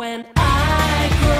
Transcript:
when I grow